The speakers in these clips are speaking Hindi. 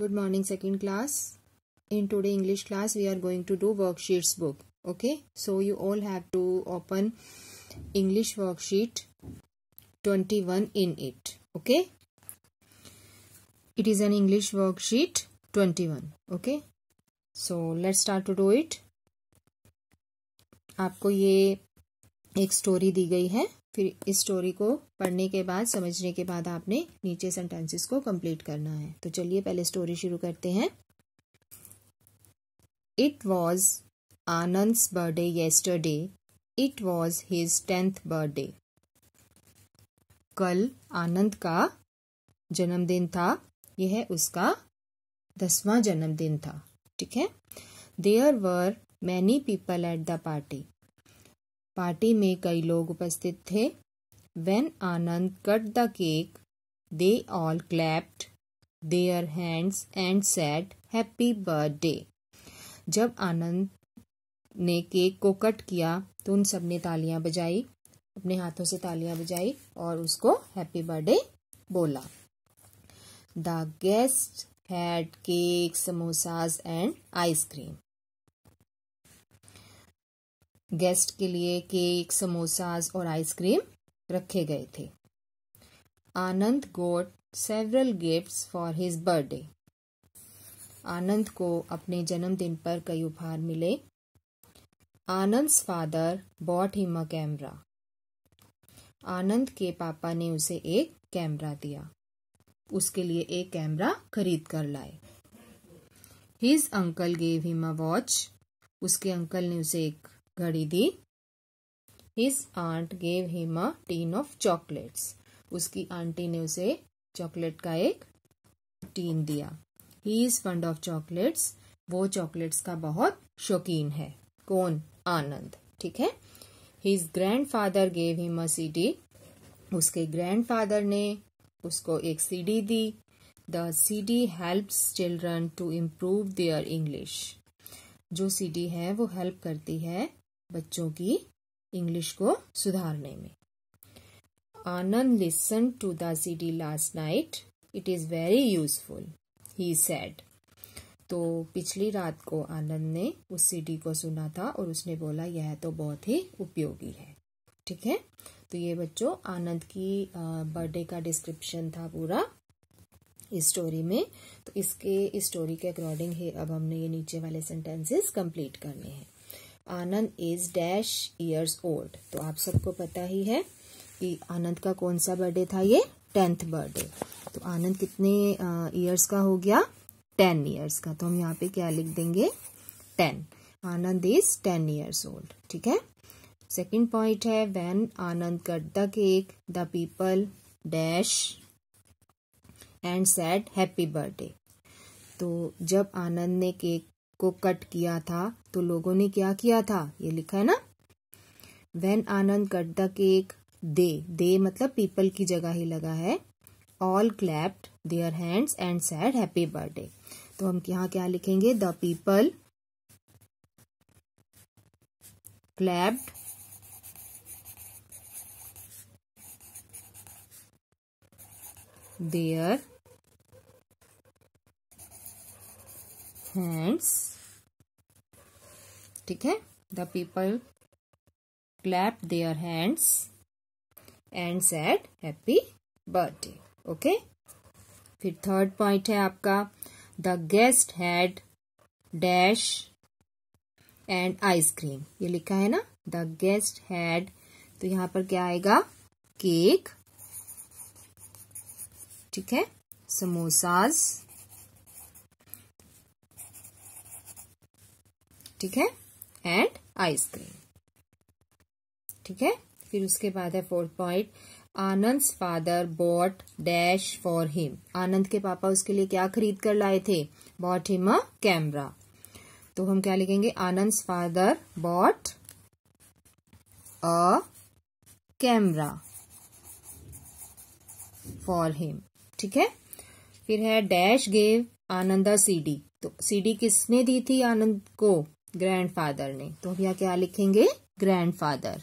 good morning second class in today english class we are going to do worksheets book okay so you all have to open english worksheet 21 in it okay it is an english worksheet 21 okay so let's start to do it आपको ये एक स्टोरी दी गई है। फिर इस स्टोरी को पढ़ने के बाद, समझने के बाद आपने नीचे सेंटेंसेस को कंप्लीट करना है। तो चलिए पहले स्टोरी शुरू करते हैं। It was Anand birthday yesterday it was his tenth birthday कल आनंद का जन्मदिन था। यह उसका दसवां जन्मदिन था। ठीक है? There were many people at the party party में कई लोग उपस्थित थे। When Anand cut the cake they all clapped their hands and said happy birthday जब आनंद ने केक को कट किया तो उन सबने तालियाँ बजाई, अपने हाथों से तालियाँ बजाई और उसको हैप्पी बर्थडे बोला। The guest had cake samosas and ice cream guest के लिए केक समोसाज और आइसक्रीम रखे गए थे। Anand got several gifts for his birthday Anand को अपने जन्मदिन पर कई उपहार मिले। Anand father bought him a camera Anand के पापा ने उसे एक कैमरा दिया। उसके लिए एक कैमरा खरीद कर लाए। His uncle gave him a watch उसके अंकल ने उसे एक घड़ी दी। His aunt gave him a tin of chocolates उसकी आंटी ने उसे चॉकलेट का एक टीन दिया। He is fond of chocolates वो चॉकलेट्स का बहुत शौकीन है। कौन? आनंद। ठीक है? His grandfather gave him a CD उसके ग्रैंड फादर ने उसको एक CD the. The CD helps children to improve their English जो सीडी है वो हेल्प करती है बच्चों की इंग्लिश को सुधारने में। Anand listen to the CD last night. It is very useful, he said. तो पिछली रात को आनंद ने उस सीडी को सुना था और उसने बोला, यह तो बहुत ही उपयोगी है। ठीक है? तो ये बच्चों, आनंद की बर्थडे का डिस्क्रिप्शन था पूरा इस स्टोरी में। तो इसके, इस स्टोरी के अकॉर्डिंग ही, अब हमने ये नीचे वाले सेंटेंसेस कंप्लीट करने हैं। Anand is dash years old तो आप सबको पता ही है कि आनंद का कौन सा बर्थडे था ये? टेंथ बर्थडे तो आनंद कितने ईयर्स का हो गया? टेन ईयर्स का। तो हम यहाँ पे क्या लिख देंगे? Ten Anand is ten years old ठीक है? सेकंड पॉइंट है when Anand cut the cake the people dash and said happy birthday तो जब आनंद ने केक को कट किया था तो लोगों ने क्या किया था? ये लिखा है ना? When Anand cut the cake they they मतलब पीपल की जगह ही लगा है। All clapped their hands and said happy birthday तो हम यहाँ क्या लिखेंगे? The people clapped their hands ठीक है? The people clap their hands and said happy birthday okay फिर थर्ड पॉइंट है आपका। The guest had dash and ice cream ये लिखा है ना? द गेस्ट हैड तो यहाँ पर क्या आएगा? केक ठीक है? समोसाज ठीक है? एंड आइसक्रीम ठीक है? फिर उसके बाद है fourth point Anand father bought dash for him Anand के पापा उसके लिए क्या खरीद कर लाए थे? बॉट हिम अ कैमरा तो हम क्या लिखेंगे? Anand father bought a camera for him ठीक है? फिर है डैश गेव आनंद सीडी तो सीडी किसने दी थी आनंद को? ग्रैंडफादर ने तो अब यहाँ क्या लिखेंगे? Grandfather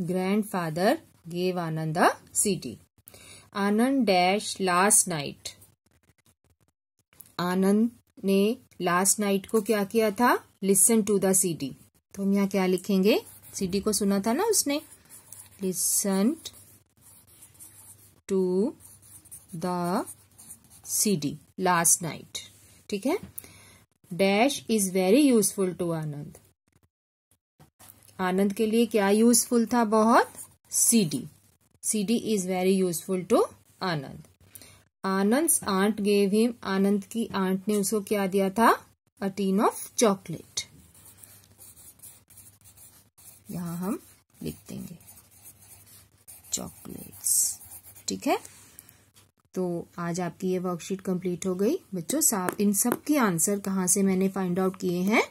grandfather gave Anand CD. Anand dash last night Anand ने लास्ट नाइट को क्या किया था? लिसन टू द सीडी तो हम यहाँ क्या लिखेंगे? सिटी को सुना था ना उसने? Listen to the CD last night ठीक है? Dash is very useful to Anand Anand के लिए क्या यूजफुल था बहुत? CD CD is very useful to Anand Anand aunt gave him Anand की आंट ने उसको क्या दिया था? अ टीन ऑफ़ चॉकलेट यहाँ हम लिख देंगे। चॉकलेट्स ठीक है? तो आज आपकी ये वर्कशीट कंप्लीट हो गई। बच्चों साफ़ इन सब के आंसर कहाँ से मैंने फाइंड आउट किए हैं,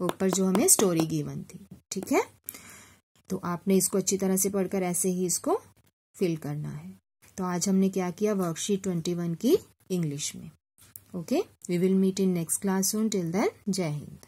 ऊपर जो हमें स्टोरी गिवन थी। ठीक है? तो आपने इसको अच्छी तरह से पढ़कर ऐसे ही इसको फिल करना है। तो आज हमने क्या किया वर्कशीट ट्वेंटी वन की इंग्लिश में। Okay we will meet in next class till then Jai Hind